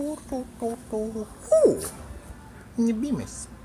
Фу, не.